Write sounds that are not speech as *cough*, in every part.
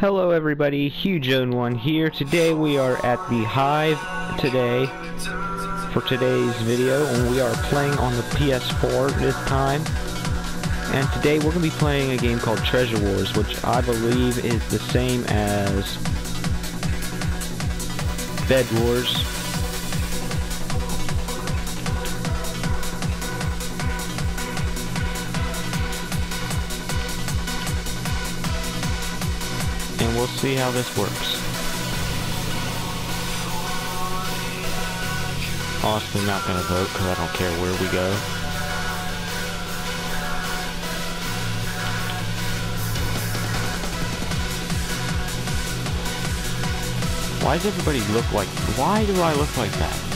Hello everybody, HugeOden1 here. Today we are at the Hive today for today's video and we are playing on the PS4 this time. And today we're going to be playing a game called Treasure Wars, which I believe is the same as Bed Wars. See how this works. Honestly, not gonna vote because I don't care where we go. Why does everybody look like... Why do I look like that?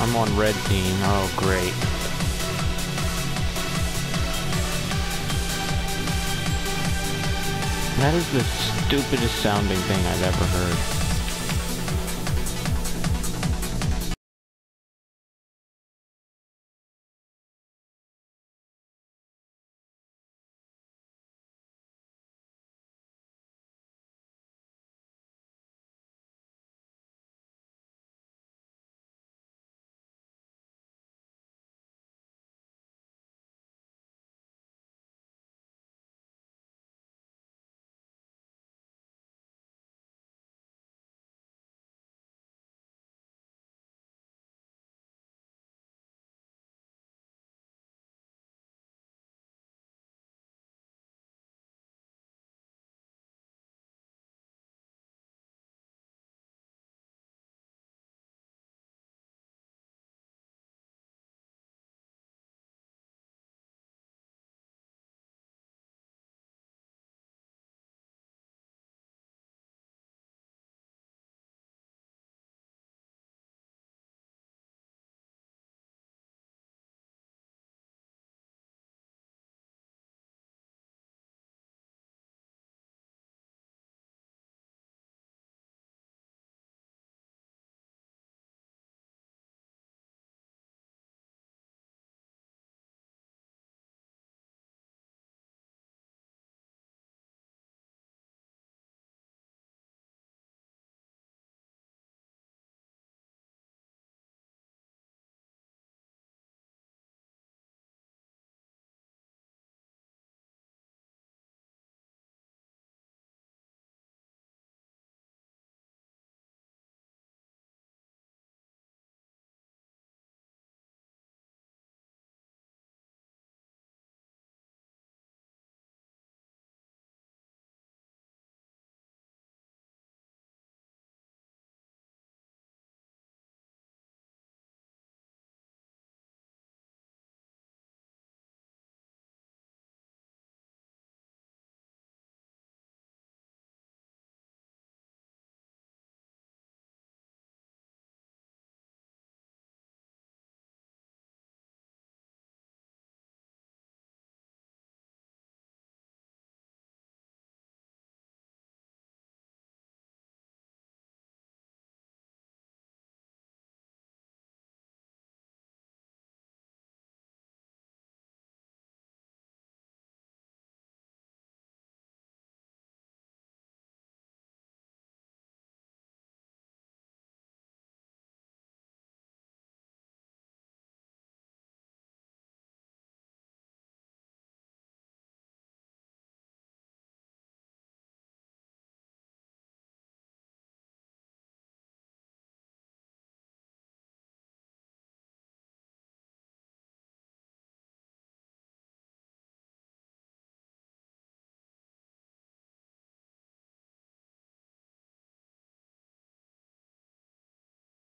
I'm on red team. Oh, great. That is the stupidest sounding thing I've ever heard.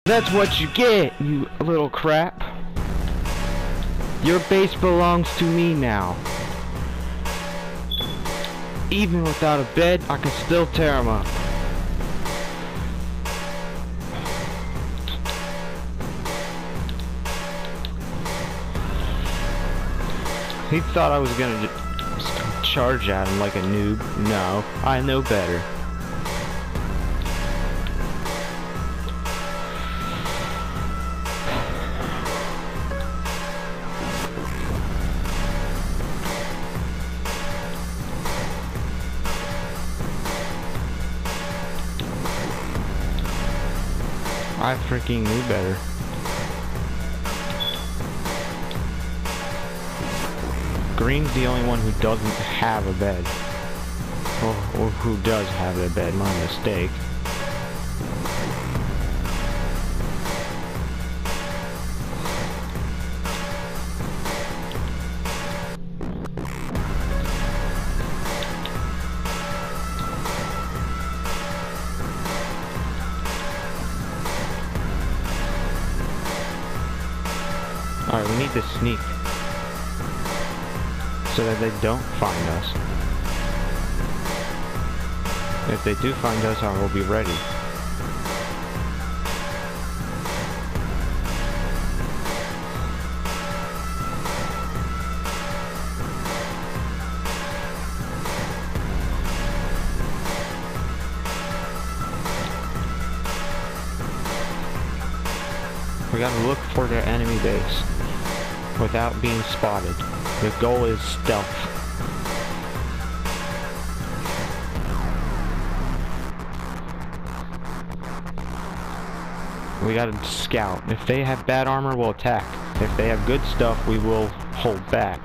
That's what you get, you little crap. Your base belongs to me now. Even without a bed, I can still tear them up. He thought I was gonna charge at him like a noob. No, I know better. Freaking knew better. Green's the only one who doesn't have a bed. Or, or who does have a bed, my mistake. Alright, we need to sneak. So that they don't find us. If they do find us, I will be ready. We gotta look for their enemy base without being spotted. The goal is stealth. We gotta scout. If they have bad armor, we'll attack. If they have good stuff, we will hold back.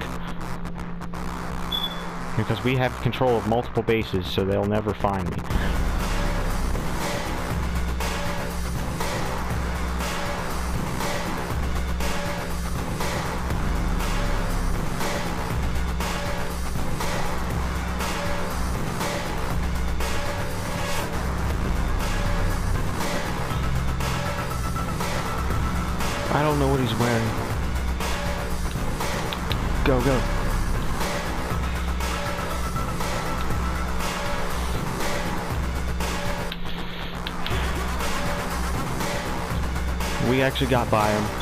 Because we have control of multiple bases, so they'll never find me. Don't know what he's wearing. Go, go. We actually got by him.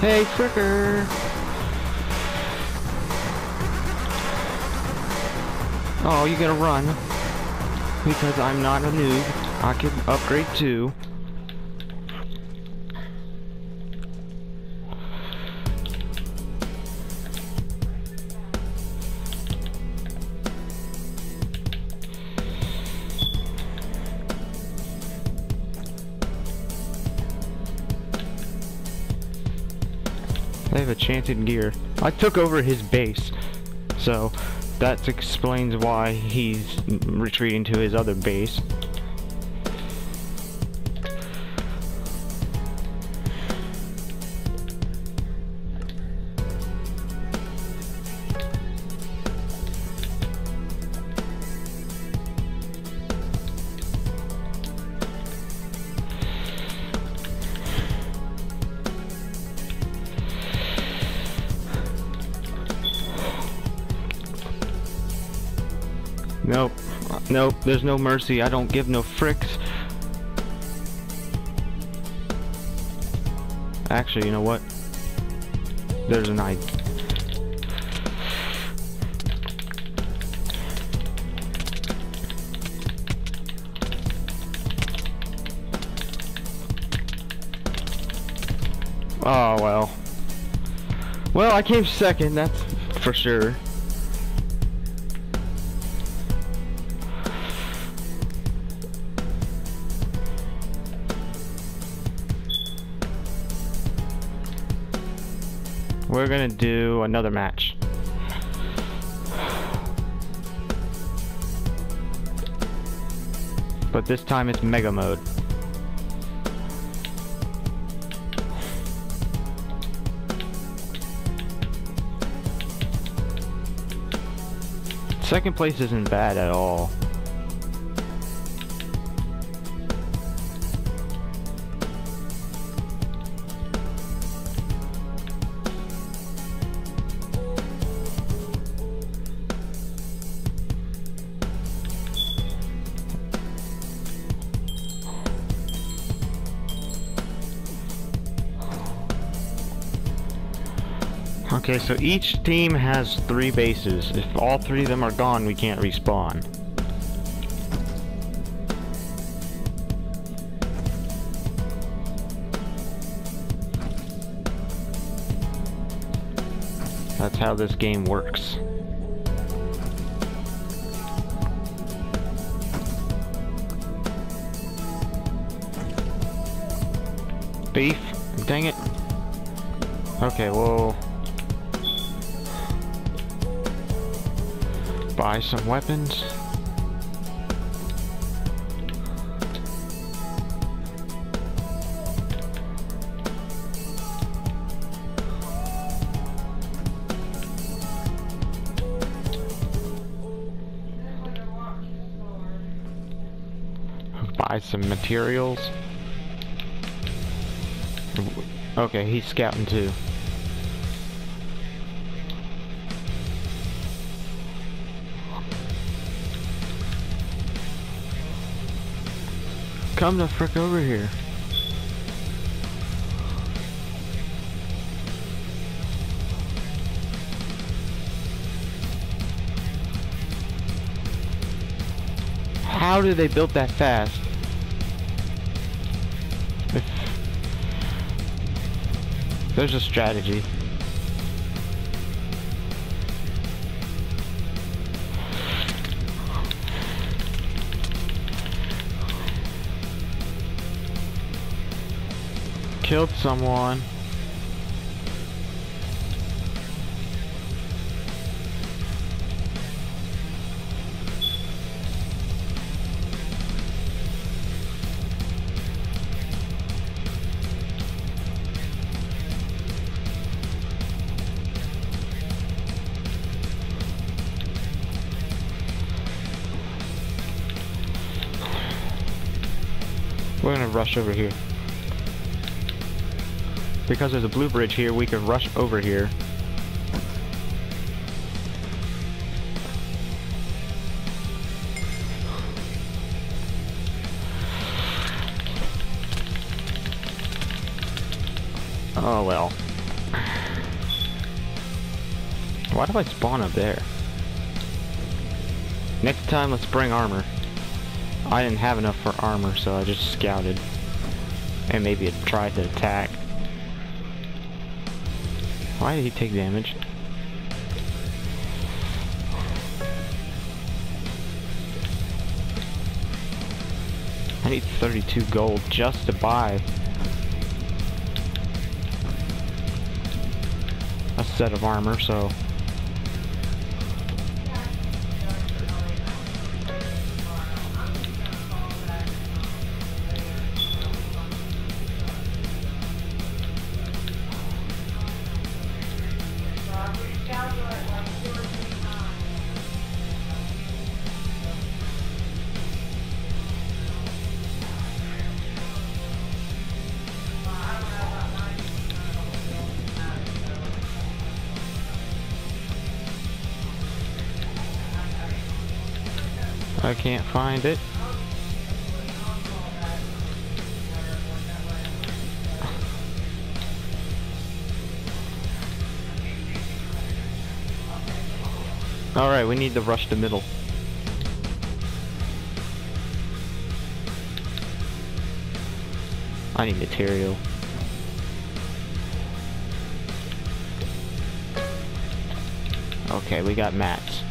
Hey, Fricker! Oh, you gotta run. Because I'm not a noob. I can upgrade too. They have enchanted gear. I took over his base, so that explains why he's retreating to his other base. Nope. There's no mercy. I don't give no fricks. Actually, you know what? There's an idea. Oh, well. Well, I came second, that's for sure. We're gonna do another match. But this time it's mega mode. Second place isn't bad at all. Okay, so each team has three bases. If all three of them are gone, we can't respawn. That's how this game works. Beef? Dang it. Okay, well... Buy some weapons. Buy some materials. Okay, he's scouting too. Come the frick over here. How did they build that fast? There's a strategy. Killed someone. We're gonna rush over here. Because there's a blue bridge here, we can rush over here. Oh well. Why do I spawn up there? Next time, let's bring armor. I didn't have enough for armor, so I just scouted. And maybe tried to attack. Why did he take damage? I need 32 gold just to buy a set of armor, so I can't find it. Alright, we need to rush the middle. I need material. Okay, we got mats.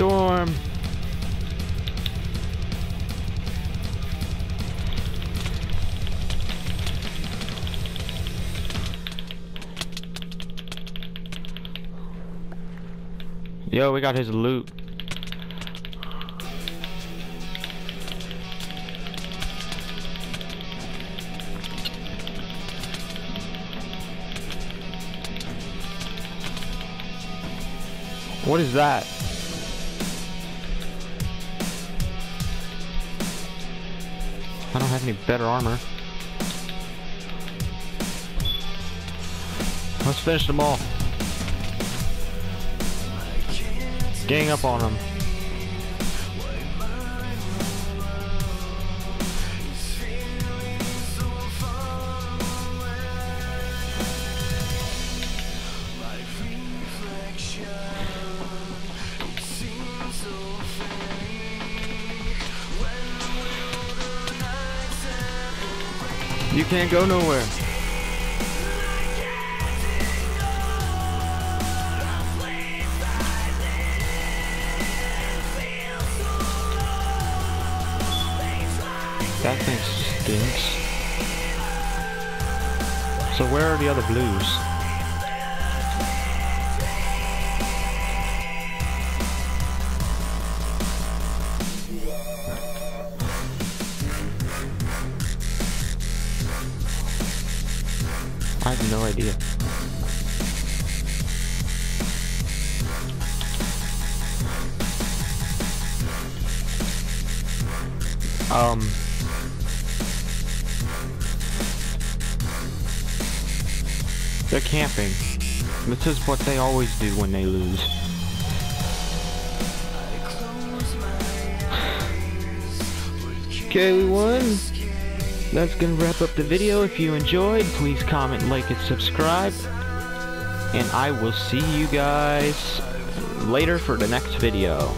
Storm! Yo, we got his loot. What is that? I don't have any better armor. Let's finish them all. Gang up on them. Can't go nowhere. That thing stinks. So where are the other blues? Have no idea. Um, They're camping. This is what they always do when they lose. *sighs* Okay, we won. That's gonna wrap up the video. If you enjoyed, please comment, like, and subscribe. And I will see you guys later for the next video.